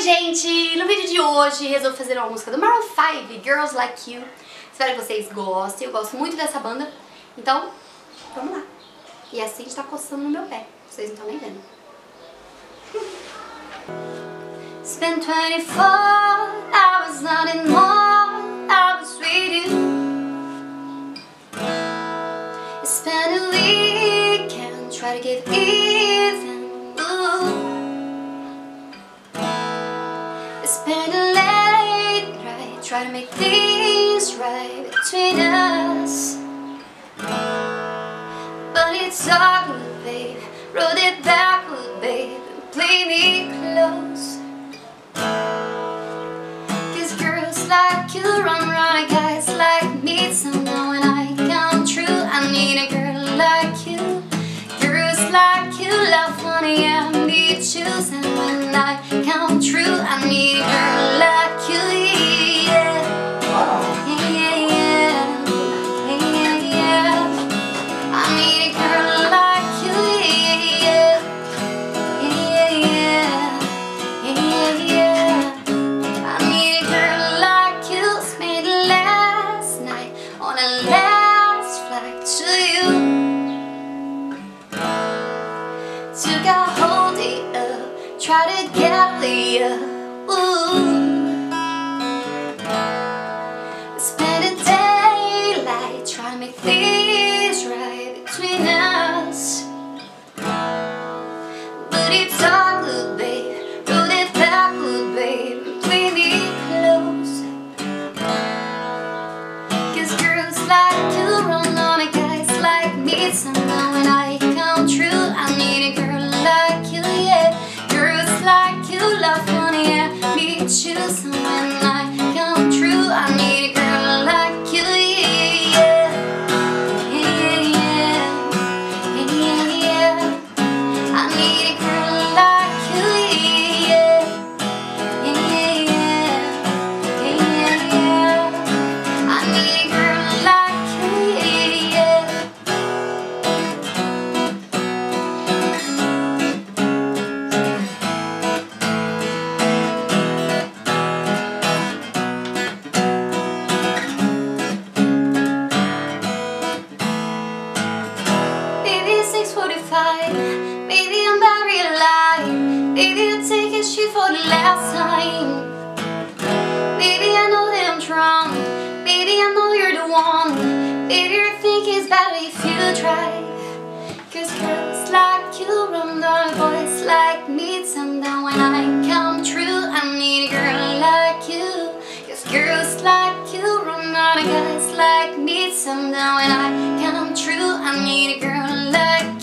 Oi gente, no vídeo de hoje resolvi fazer uma música do Maroon 5, Girls Like You. Espero que vocês gostem, eu gosto muito dessa banda, então vamos lá. E assim está coçando no meu pé, vocês não estão nem vendo. Spent 24 hours not in more hours with you Spent a weekend try to get even try to make things right between us. But it's awkward, babe. Wrote it backward, babe play me close. Cause girls like you run around guys like me. So now when I come true I need a girl like you. Girls like you love funny and me choose And when I Took a hold day up, try to get Leah. Ooh. Choose. When Baby, you're taking shit for the last time. Baby, I know that I'm drunk. Baby, I know you're the one. Baby, you think it's better if you drive Cause girls like you run on boys like me. Someday when I come true I need a girl like you. Cause girls like you run on guys like me. Someday when I come true I need a girl like